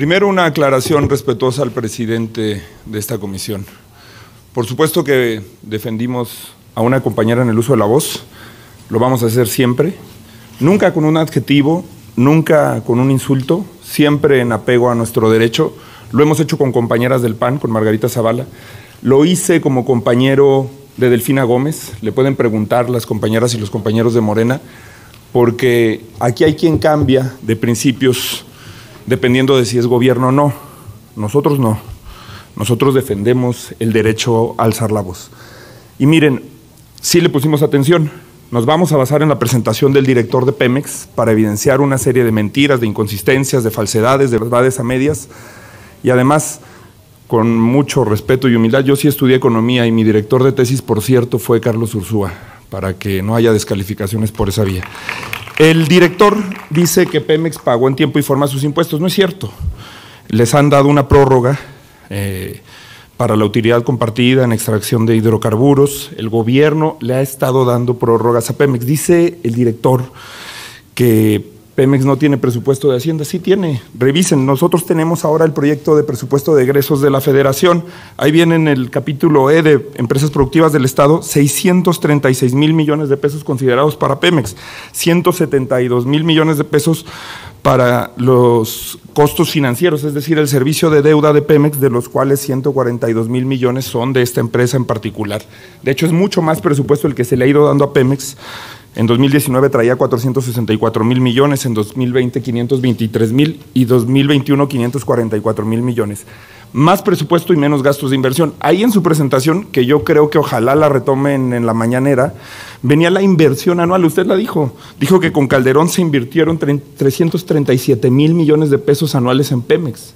Primero, una aclaración respetuosa al presidente de esta comisión. Por supuesto que defendimos a una compañera en el uso de la voz, lo vamos a hacer siempre, nunca con un adjetivo, nunca con un insulto, siempre en apego a nuestro derecho. Lo hemos hecho con compañeras del PAN, con Margarita Zavala. Lo hice como compañero de Delfina Gómez, le pueden preguntar las compañeras y los compañeros de Morena, porque aquí hay quien cambia de principios dependiendo de si es gobierno o no. Nosotros no. Nosotros defendemos el derecho a alzar la voz. Y miren, sí le pusimos atención. Nos vamos a basar en la presentación del director de Pemex para evidenciar una serie de mentiras, de inconsistencias, de falsedades, de verdades a medias. Y además, con mucho respeto y humildad, yo sí estudié economía y mi director de tesis, por cierto, fue Carlos Ursúa, para que no haya descalificaciones por esa vía. El director dice que Pemex pagó en tiempo y forma sus impuestos. No es cierto. Les han dado una prórroga eh, para la utilidad compartida en extracción de hidrocarburos. El gobierno le ha estado dando prórrogas a Pemex. Dice el director que Pemex no tiene presupuesto de Hacienda, sí tiene. Revisen, nosotros tenemos ahora el proyecto de presupuesto de egresos de la Federación. Ahí viene en el capítulo E de Empresas Productivas del Estado, 636 mil millones de pesos considerados para Pemex, 172 mil millones de pesos para los costos financieros, es decir, el servicio de deuda de Pemex, de los cuales 142 mil millones son de esta empresa en particular. De hecho, es mucho más presupuesto el que se le ha ido dando a Pemex en 2019 traía 464 mil millones, en 2020 523 mil y 2021 544 mil millones. Más presupuesto y menos gastos de inversión. Ahí en su presentación, que yo creo que ojalá la retomen en la mañanera, venía la inversión anual. Usted la dijo. Dijo que con Calderón se invirtieron 337 mil millones de pesos anuales en Pemex.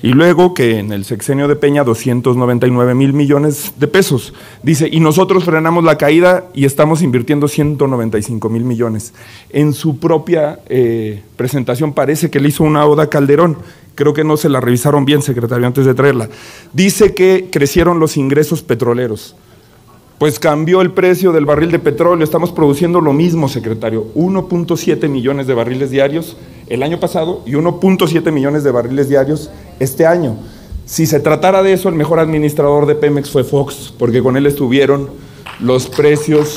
Y luego que en el sexenio de Peña 299 mil millones de pesos. Dice, y nosotros frenamos la caída y estamos invirtiendo 195 mil millones. En su propia eh, presentación parece que le hizo una oda a Calderón. Creo que no se la revisaron bien, secretario, antes de traerla. Dice que crecieron los ingresos petroleros. Pues cambió el precio del barril de petróleo, estamos produciendo lo mismo, secretario, 1.7 millones de barriles diarios el año pasado y 1.7 millones de barriles diarios este año. Si se tratara de eso, el mejor administrador de Pemex fue Fox, porque con él estuvieron los precios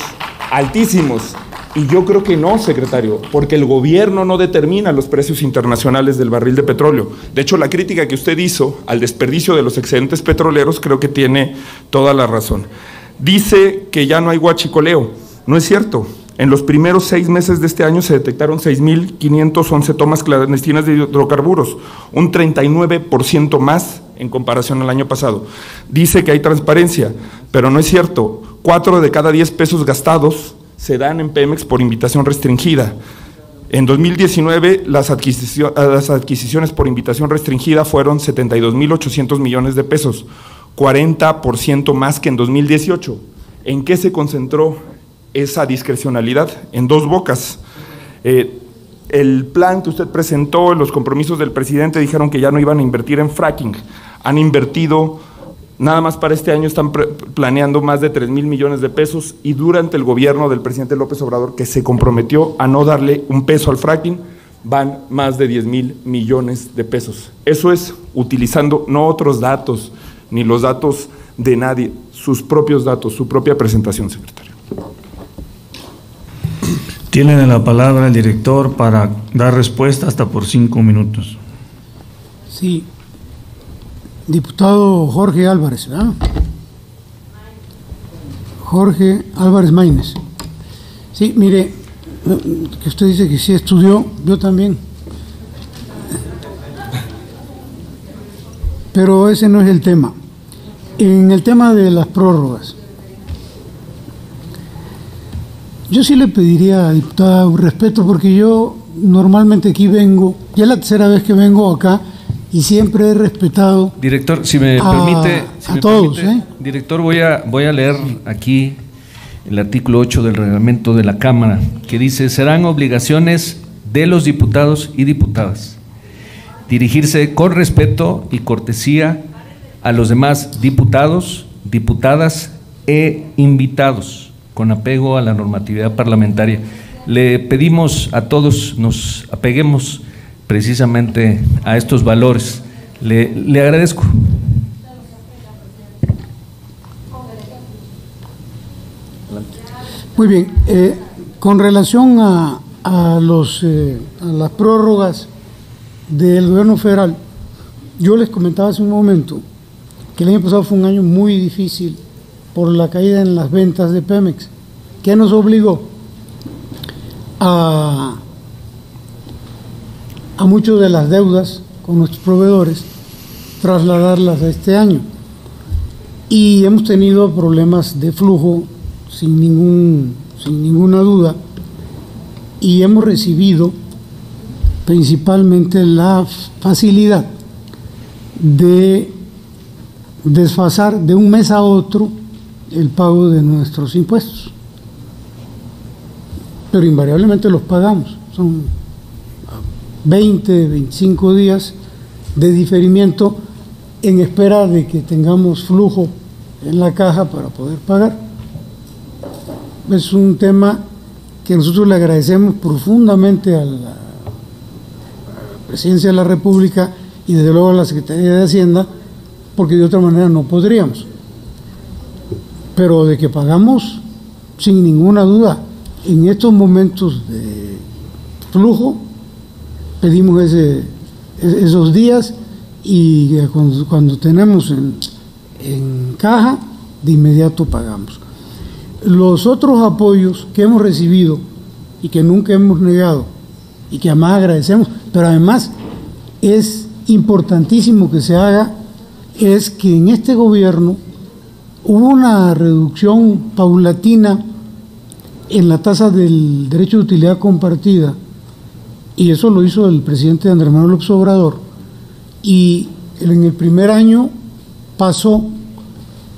altísimos. Y yo creo que no, secretario, porque el gobierno no determina los precios internacionales del barril de petróleo. De hecho, la crítica que usted hizo al desperdicio de los excedentes petroleros creo que tiene toda la razón. Dice que ya no hay guachicoleo. No es cierto. En los primeros seis meses de este año se detectaron 6.511 tomas clandestinas de hidrocarburos, un 39% más en comparación al año pasado. Dice que hay transparencia, pero no es cierto. Cuatro de cada diez pesos gastados se dan en Pemex por invitación restringida. En 2019 las, las adquisiciones por invitación restringida fueron 72.800 millones de pesos, 40% más que en 2018. ¿En qué se concentró esa discrecionalidad? En dos bocas. Eh, el plan que usted presentó, los compromisos del presidente dijeron que ya no iban a invertir en fracking. Han invertido, nada más para este año están planeando más de 3 mil millones de pesos y durante el gobierno del presidente López Obrador, que se comprometió a no darle un peso al fracking, van más de 10 mil millones de pesos. Eso es utilizando no otros datos, ni los datos de nadie, sus propios datos, su propia presentación, secretario. Tiene la palabra el director para dar respuesta hasta por cinco minutos. Sí. Diputado Jorge Álvarez, ¿verdad? Jorge Álvarez Maínez. Sí, mire, que usted dice que sí estudió, yo también. Pero ese no es el tema. En el tema de las prórrogas, yo sí le pediría, diputada, un respeto porque yo normalmente aquí vengo, ya es la tercera vez que vengo acá y siempre he respetado. Director, si me permite. a todos, ¿eh? Director, voy a, voy a leer aquí el artículo 8 del reglamento de la Cámara, que dice: serán obligaciones de los diputados y diputadas dirigirse con respeto y cortesía a los demás diputados, diputadas e invitados, con apego a la normatividad parlamentaria. Le pedimos a todos nos apeguemos precisamente a estos valores. Le, le agradezco. Muy bien, eh, con relación a, a los, eh, a las prórrogas del gobierno federal, yo les comentaba hace un momento que el año pasado fue un año muy difícil por la caída en las ventas de Pemex, que nos obligó a, a muchas de las deudas con nuestros proveedores trasladarlas a este año. Y hemos tenido problemas de flujo sin, ningún, sin ninguna duda y hemos recibido principalmente la facilidad de desfasar de un mes a otro el pago de nuestros impuestos. Pero invariablemente los pagamos. Son 20, 25 días de diferimiento en espera de que tengamos flujo en la caja para poder pagar. Es un tema que nosotros le agradecemos profundamente a la Presidencia de la República y desde luego a la Secretaría de Hacienda, porque de otra manera no podríamos. Pero de que pagamos, sin ninguna duda, en estos momentos de flujo, pedimos esos días y cuando, cuando tenemos en, en caja, de inmediato pagamos. Los otros apoyos que hemos recibido y que nunca hemos negado y que además agradecemos, pero además es importantísimo que se haga, es que en este gobierno hubo una reducción paulatina en la tasa del derecho de utilidad compartida, y eso lo hizo el presidente Andrés Manuel López Obrador, y en el primer año pasó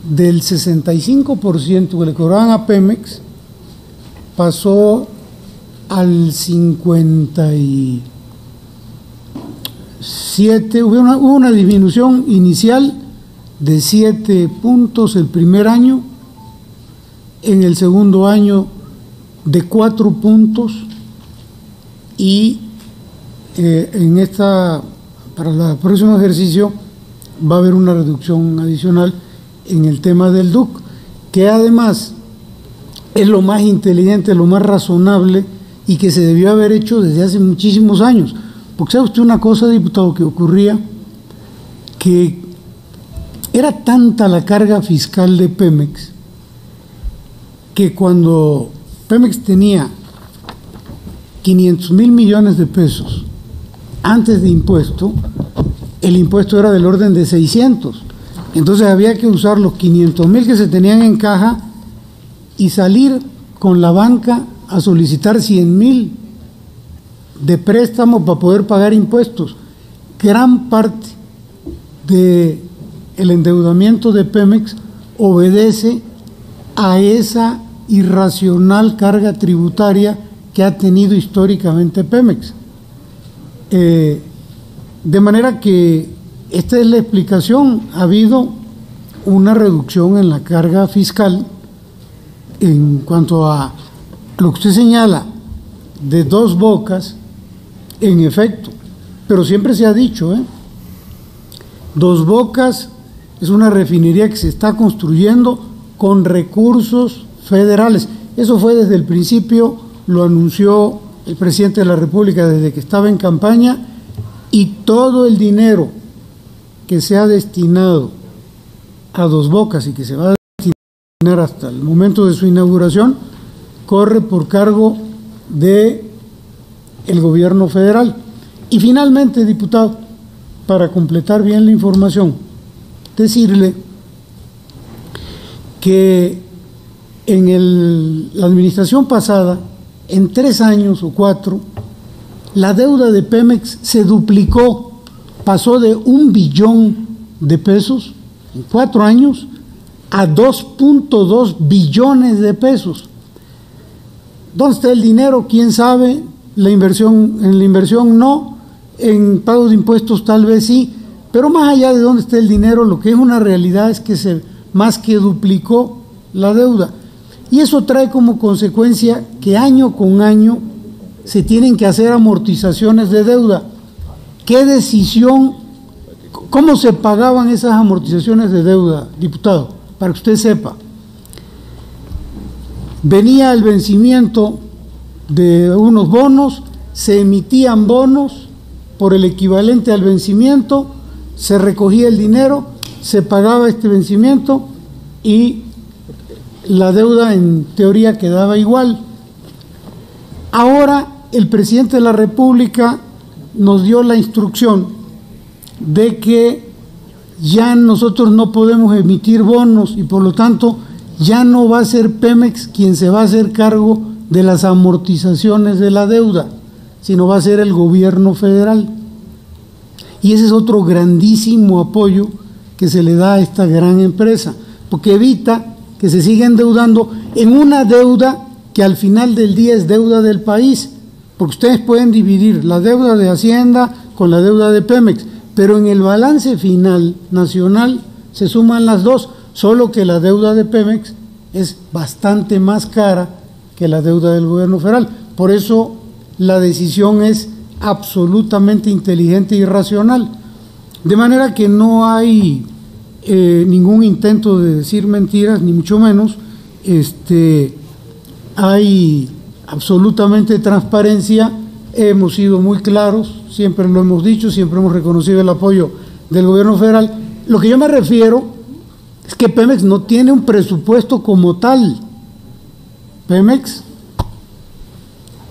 del 65% que le cobraban a Pemex, pasó al 57, hubo una, hubo una disminución inicial de 7 puntos el primer año, en el segundo año de 4 puntos y eh, en esta, para el próximo ejercicio va a haber una reducción adicional en el tema del DUC, que además es lo más inteligente, lo más razonable y que se debió haber hecho desde hace muchísimos años. Porque sabe usted una cosa, diputado, que ocurría, que era tanta la carga fiscal de Pemex, que cuando Pemex tenía 500 mil millones de pesos antes de impuesto, el impuesto era del orden de 600. Entonces había que usar los 500 mil que se tenían en caja y salir con la banca a solicitar 100 mil de préstamo para poder pagar impuestos. Gran parte del el endeudamiento de Pemex obedece a esa irracional carga tributaria que ha tenido históricamente Pemex. Eh, de manera que esta es la explicación. Ha habido una reducción en la carga fiscal en cuanto a lo que usted señala de dos bocas, en efecto, pero siempre se ha dicho, ¿eh? Dos Bocas es una refinería que se está construyendo con recursos federales. Eso fue desde el principio, lo anunció el presidente de la República desde que estaba en campaña y todo el dinero que se ha destinado a Dos Bocas y que se va a destinar hasta el momento de su inauguración corre por cargo de el gobierno federal. Y finalmente, diputado, para completar bien la información, decirle que en el, la administración pasada, en tres años o cuatro, la deuda de Pemex se duplicó, pasó de un billón de pesos en cuatro años a 2.2 billones de pesos. ¿Dónde está el dinero? ¿Quién sabe? La inversión, en la inversión no, en pago de impuestos tal vez sí, pero más allá de dónde está el dinero, lo que es una realidad es que se más que duplicó la deuda. Y eso trae como consecuencia que año con año se tienen que hacer amortizaciones de deuda. ¿qué decisión, cómo se pagaban esas amortizaciones de deuda, diputado? Para que usted sepa. Venía el vencimiento de unos bonos, se emitían bonos por el equivalente al vencimiento, se recogía el dinero, se pagaba este vencimiento y la deuda en teoría quedaba igual. Ahora el presidente de la República nos dio la instrucción de que ya nosotros no podemos emitir bonos y por lo tanto ya no va a ser Pemex quien se va a hacer cargo de las amortizaciones de la deuda, sino va a ser el gobierno federal. Y ese es otro grandísimo apoyo que se le da a esta gran empresa, porque evita que se siga endeudando en una deuda que al final del día es deuda del país, porque ustedes pueden dividir la deuda de Hacienda con la deuda de Pemex, pero en el balance final nacional se suman las dos, solo que la deuda de Pemex es bastante más cara que la deuda del gobierno federal. Por eso la decisión es absolutamente inteligente y racional. De manera que no hay eh, ningún intento de decir mentiras, ni mucho menos. Este, hay absolutamente transparencia, hemos sido muy claros, siempre lo hemos dicho, siempre hemos reconocido el apoyo del gobierno federal. Lo que yo me refiero es que Pemex no tiene un presupuesto como tal. Pemex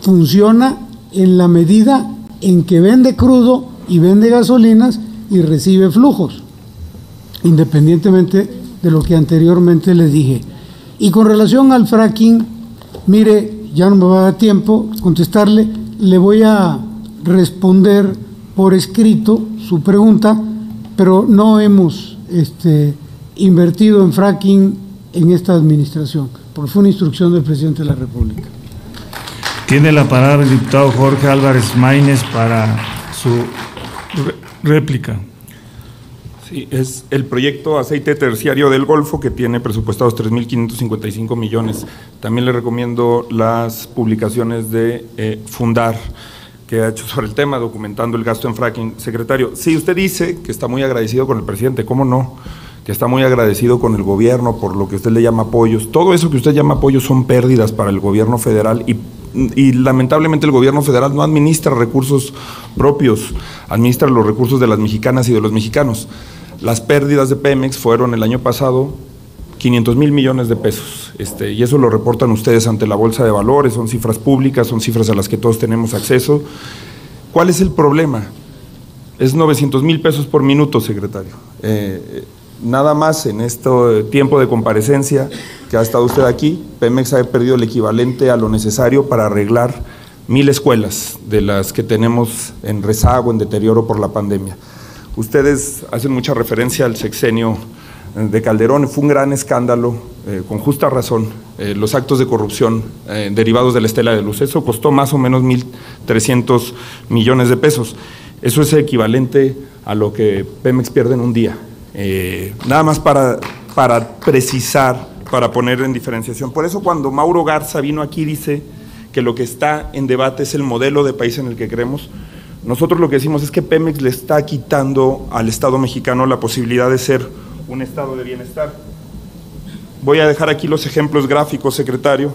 funciona en la medida en que vende crudo y vende gasolinas y recibe flujos, independientemente de lo que anteriormente les dije. Y con relación al fracking, mire, ya no me va a dar tiempo contestarle, le voy a responder por escrito su pregunta, pero no hemos este, invertido en fracking en esta administración, porque fue una instrucción del presidente de la República. Tiene la palabra el diputado Jorge Álvarez Maínez para su réplica. Sí, es el proyecto aceite terciario del Golfo que tiene presupuestados 3.555 millones. También le recomiendo las publicaciones de eh, Fundar que ha hecho sobre el tema, documentando el gasto en fracking. Secretario, sí, usted dice que está muy agradecido con el presidente, ¿cómo no? que está muy agradecido con el gobierno por lo que usted le llama apoyos. Todo eso que usted llama apoyos son pérdidas para el gobierno federal y, y, lamentablemente el gobierno federal no administra recursos propios, administra los recursos de las mexicanas y de los mexicanos. Las pérdidas de Pemex fueron el año pasado 500 mil millones de pesos. Este, y eso lo reportan ustedes ante la Bolsa de Valores, son cifras públicas, son cifras a las que todos tenemos acceso. ¿Cuál es el problema? Es 900 mil pesos por minuto, secretario. Eh, nada más en este tiempo de comparecencia que ha estado usted aquí, Pemex ha perdido el equivalente a lo necesario para arreglar mil escuelas de las que tenemos en rezago, en deterioro por la pandemia. Ustedes hacen mucha referencia al sexenio de Calderón, fue un gran escándalo, eh, con justa razón, eh, los actos de corrupción eh, derivados de la estela de luz. Eso costó más o menos 1.300 millones de pesos. Eso es equivalente a lo que Pemex pierde en un día. Eh, nada más para precisar, para poner en diferenciación. Por eso cuando Mauro Garza vino aquí dice que lo que está en debate es el modelo de país en el que creemos, nosotros lo que decimos es que Pemex le está quitando al Estado mexicano la posibilidad de ser un Estado de bienestar. Voy a dejar aquí los ejemplos gráficos, secretario.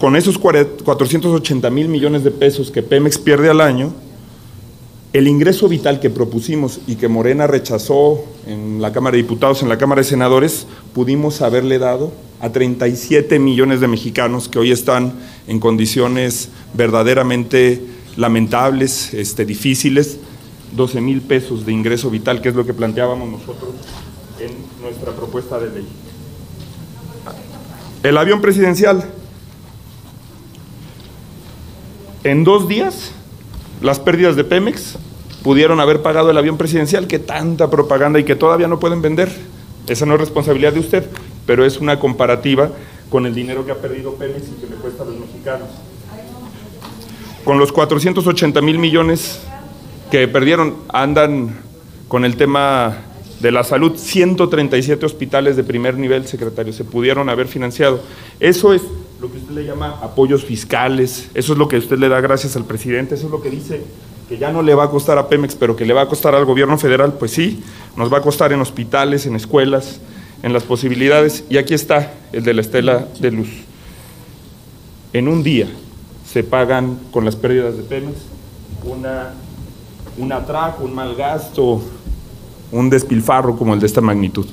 Con esos 480 mil millones de pesos que Pemex pierde al año, el ingreso vital que propusimos y que Morena rechazó en la Cámara de Diputados, en la Cámara de Senadores, pudimos haberle dado a 37 millones de mexicanos que hoy están en condiciones verdaderamente lamentables, este, difíciles, 12 mil pesos de ingreso vital, que es lo que planteábamos nosotros en nuestra propuesta de ley. El avión presidencial, en dos días las pérdidas de Pemex pudieron haber pagado el avión presidencial que tanta propaganda y que todavía no pueden vender. Esa no es responsabilidad de usted, pero es una comparativa con el dinero que ha perdido Pemex y que le cuesta a los mexicanos. Con los 480 mil millones que perdieron, andan con el tema de la salud, 137 hospitales de primer nivel, secretario, se pudieron haber financiado. Eso es lo que usted le llama apoyos fiscales, eso es lo que usted le da gracias al presidente, eso es lo que dice que ya no le va a costar a Pemex, pero que le va a costar al gobierno federal, pues sí, nos va a costar en hospitales, en escuelas, en las posibilidades. Y aquí está el de la estela de luz. En un día se pagan con las pérdidas de Pemex una, un atraco, un mal gasto, un despilfarro como el de esta magnitud.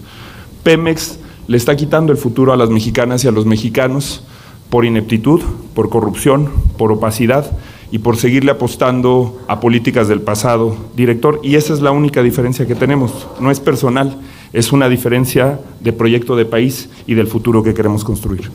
Pemex le está quitando el futuro a las mexicanas y a los mexicanos por ineptitud, por corrupción, por opacidad y por seguirle apostando a políticas del pasado, director. Y esa es la única diferencia que tenemos. No es personal, es una diferencia de proyecto de país y del futuro que queremos construir.